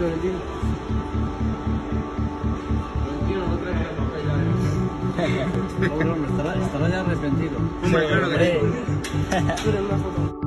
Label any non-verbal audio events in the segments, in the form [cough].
Florentino. Florentino no trae el papel Cabrón, estará, estará ya arrepentido. Hombre, claro que eres una foto.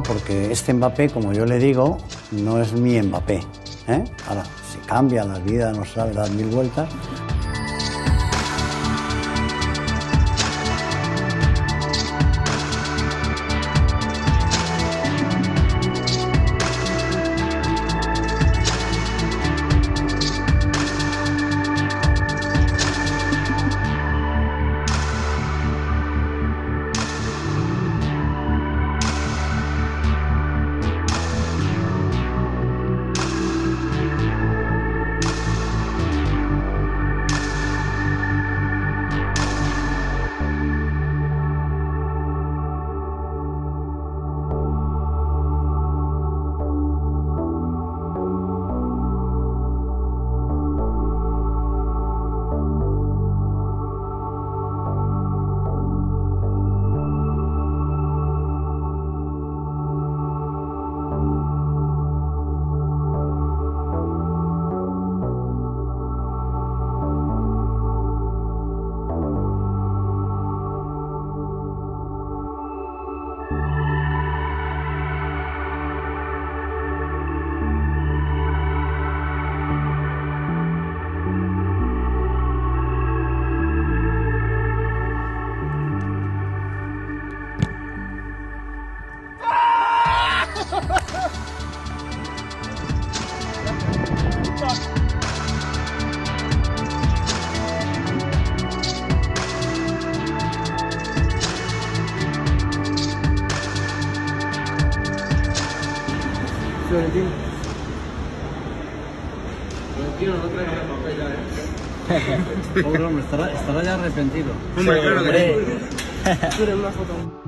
Porque este Mbappé, como yo le digo, no es mi Mbappé. ¿eh? Ahora, se cambia la vida, nos sabe dar mil vueltas. Florentino. Florentino no trae el papel Cabrón, [laughs] estará, estará ya arrepentido. Hombre, claro que Hombre. Tú eres una foto.